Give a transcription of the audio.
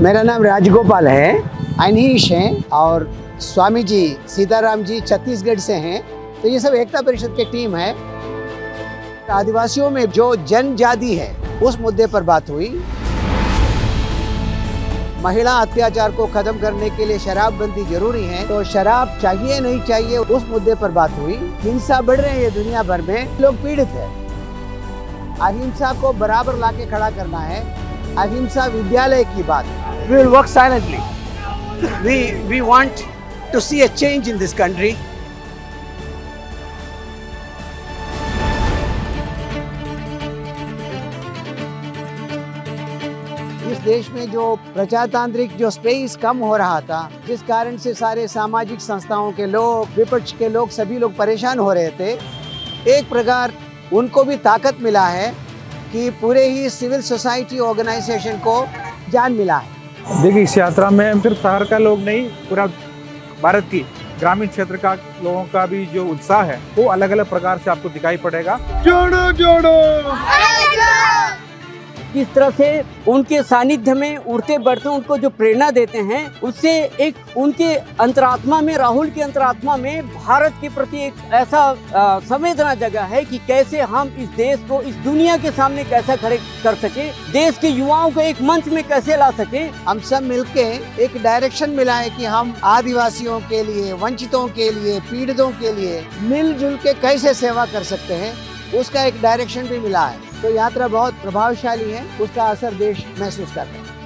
मेरा नाम राजगोपाल है। अनिश हैं और स्वामी जी सीताराम जी छत्तीसगढ़ से हैं। तो ये सब एकता परिषद की टीम है। आदिवासियों में जो जनजाति है, उस मुद्दे पर बात हुई। महिला अत्याचार को खत्म करने के लिए शराबबंदी ज़रूरी है तो शराब चाहिए नहीं चाहिए, उस मुद्दे पर बात हुई। हिंसा बढ़ रही है दुनिया भर में, लोग पीड़ित है। अहिंसा को बराबर लाके खड़ा करना है। अहिंसा विद्यालय की बात। Will work silently we we want to see a change in this country इस देश में जो प्रजातांत्रिक, जो स्पेस कम हो रहा था, जिस कारण से सारे सामाजिक संस्थाओं के लोग, विपक्ष के लोग, सभी लोग परेशान हो रहे थे, एक प्रकार उनको भी ताकत मिला है कि पूरे ही सिविल सोसाइटी ऑर्गेनाइजेशन को जान मिला है। देखिए, इस यात्रा में सिर्फ़ शहर का लोग नहीं, पूरा भारत की ग्रामीण क्षेत्र का लोगों का भी जो उत्साह है, वो अलग अलग प्रकार से आपको दिखाई पड़ेगा। जोड़ो जोड़ो। किस तरह से उनके सानिध्य में उड़ते बढ़ते उनको जो प्रेरणा देते हैं, उससे एक उनके अंतरात्मा में, राहुल की अंतरात्मा में भारत के प्रति एक ऐसा संवेदना जगह है कि कैसे हम इस देश को, इस दुनिया के सामने कैसे खड़े कर सके, देश के युवाओं को एक मंच में कैसे ला सके। हम सब मिलके एक डायरेक्शन मिला है कि हम आदिवासियों के लिए, वंचितों के लिए, पीड़ितों के लिए मिलजुल के कैसे सेवा कर सकते हैं, उसका एक डायरेक्शन भी मिला है। तो यात्रा बहुत प्रभावशाली है उसका असर देश महसूस करता है।